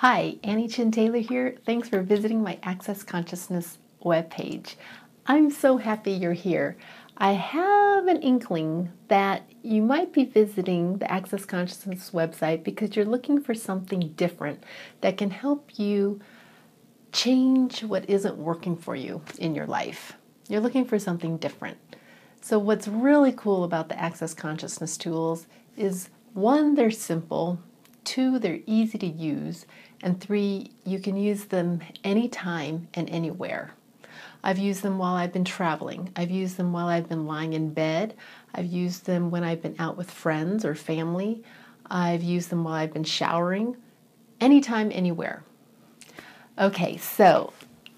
Hi, Annie Chin Taylor here. Thanks for visiting my Access Consciousness webpage. I'm so happy you're here. I have an inkling that you might be visiting the Access Consciousness website because you're looking for something different that can help you change what isn't working for you in your life. You're looking for something different. So, what's really cool about the Access Consciousness tools is one, they're simple, two, they're easy to use, and three, you can use them anytime and anywhere. I've used them while I've been traveling. I've used them while I've been lying in bed. I've used them when I've been out with friends or family. I've used them while I've been showering. Anytime, anywhere. Okay, so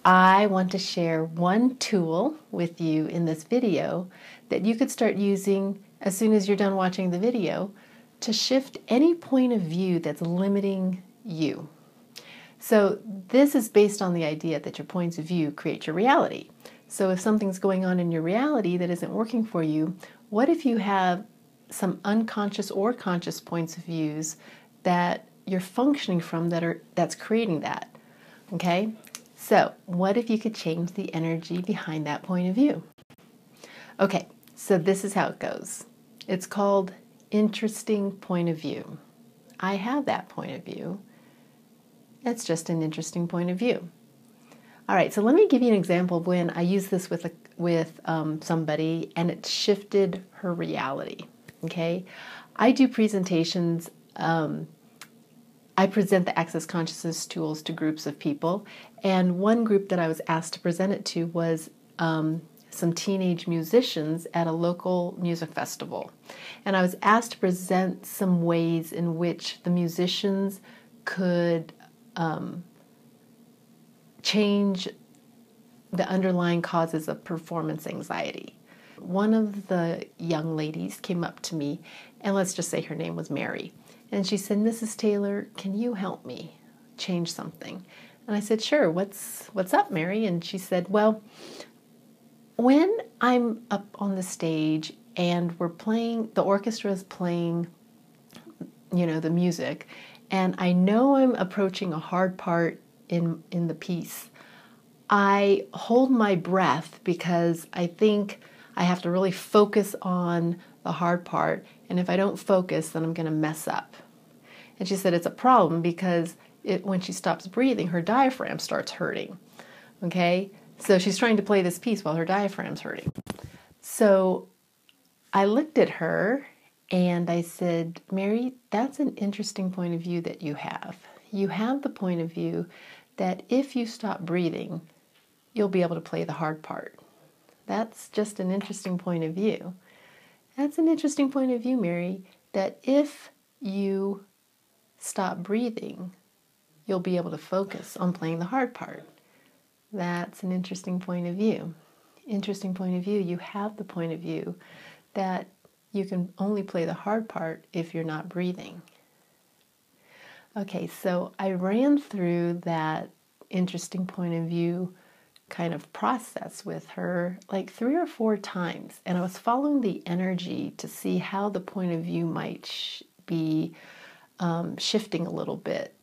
I want to share one tool with you in this video that you could start using as soon as you're done watching the video to shift any point of view that's limiting you. So, this is based on the idea that your points of view create your reality. So, if something's going on in your reality that isn't working for you, what if you have some unconscious or conscious points of views that you're functioning from that are that's creating that? Okay? So, what if you could change the energy behind that point of view? Okay, so this is how it goes. It's called interesting point of view. I have that point of view. It's just an interesting point of view. All right, so let me give you an example of when I used this with a, with um, somebody and it shifted her reality. Okay, I do presentations. Um, I present the Access Consciousness tools to groups of people, and one group that I was asked to present it to was um, some teenage musicians at a local music festival. And I was asked to present some ways in which the musicians could um, change the underlying causes of performance anxiety. One of the young ladies came up to me, and let's just say her name was Mary. And she said, Mrs. Taylor, can you help me change something? And I said, Sure, what's, what's up, Mary? And she said, Well, when I'm up on the stage and we're playing, the orchestra is playing, you know, the music, and I know I'm approaching a hard part in in the piece, I hold my breath because I think I have to really focus on the hard part, and if I don't focus, then I'm going to mess up. And she said it's a problem because it, when she stops breathing, her diaphragm starts hurting. Okay, so she's trying to play this piece while her diaphragm's hurting. So I looked at her and I said, Mary, that's an interesting point of view that you have. You have the point of view that if you stop breathing, you'll be able to play the hard part. That's just an interesting point of view. That's an interesting point of view, Mary, that if you stop breathing, you'll be able to focus on playing the hard part. That's an interesting point of view. Interesting point of view. You have the point of view that you can only play the hard part if you're not breathing. Okay, so I ran through that interesting point of view kind of process with her like three or four times, and I was following the energy to see how the point of view might sh- be um, shifting a little bit.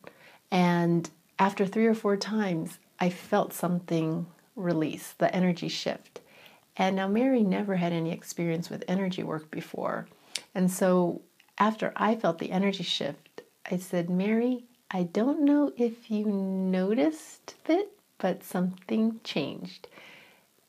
And after three or four times, I felt something release, the energy shift. And now Mary never had any experience with energy work before. And so after I felt the energy shift, I said, Mary, I don't know if you noticed it, but something changed.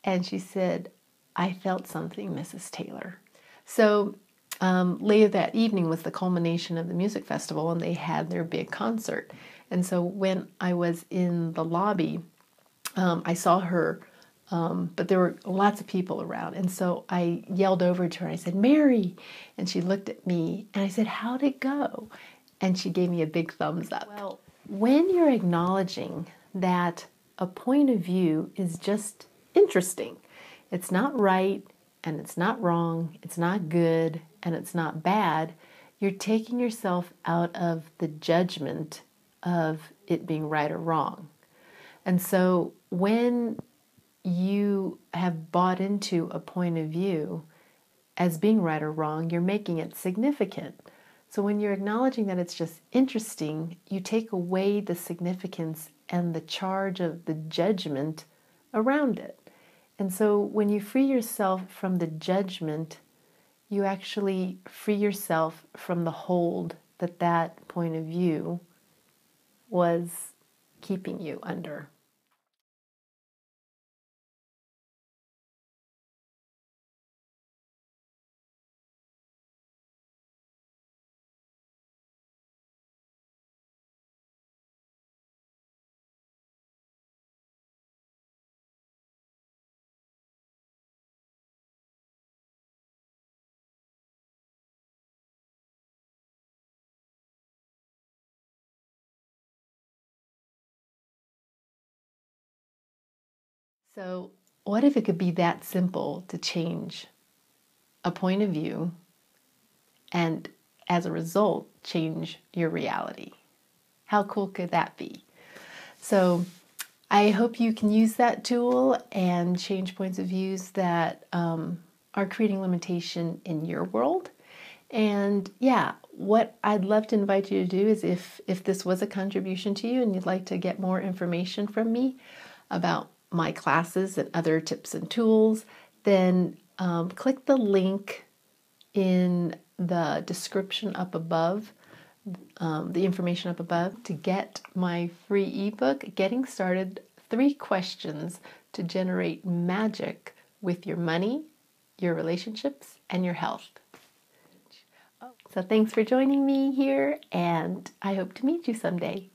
And she said, I felt something, Mrs. Taylor. So um, later that evening was the culmination of the music festival, and they had their big concert. And so when I was in the lobby, um, I saw her, um, but there were lots of people around. And so I yelled over to her. I said, Mary. And she looked at me and I said, How'd it go? And she gave me a big thumbs up. Well, when you're acknowledging that a point of view is just interesting, it's not right and it's not wrong, it's not good and it's not bad, you're taking yourself out of the judgment of it being right or wrong. And so when you have bought into a point of view as being right or wrong, you're making it significant. So when you're acknowledging that it's just interesting, you take away the significance and the charge of the judgment around it. And so when you free yourself from the judgment, you actually free yourself from the hold that that point of view was keeping you under. So, what if it could be that simple to change a point of view and as a result, change your reality? How cool could that be? So, I hope you can use that tool and change points of views that um, are creating limitation in your world. And yeah, what I'd love to invite you to do is if if this was a contribution to you and you'd like to get more information from me about my classes and other tips and tools, then um, click the link in the description up above, um, the information up above, to get my free ebook, Getting Started Three Questions to Generate Magic with Your Money, Your Relationships, and Your Health. So, thanks for joining me here, and I hope to meet you someday.